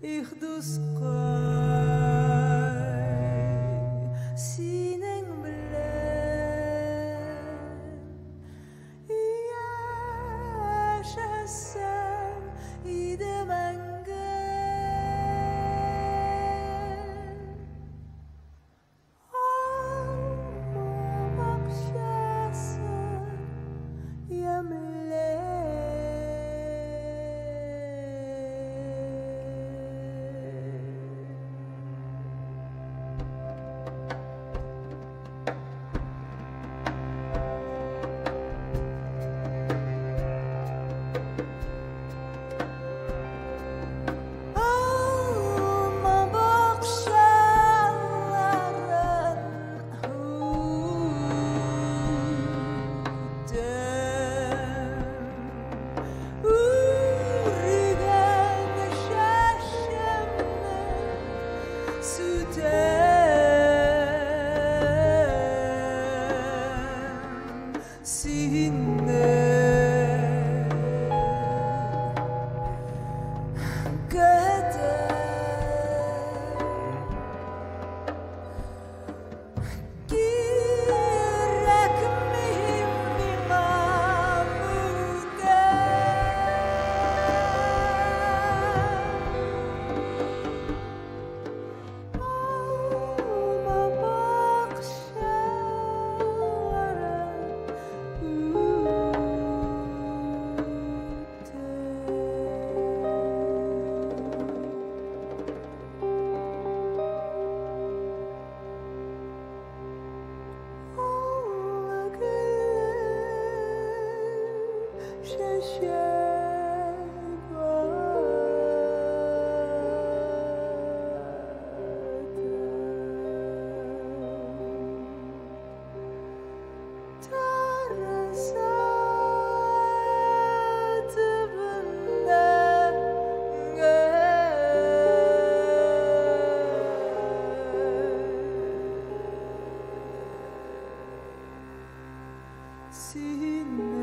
ir dos corpos. today. 心。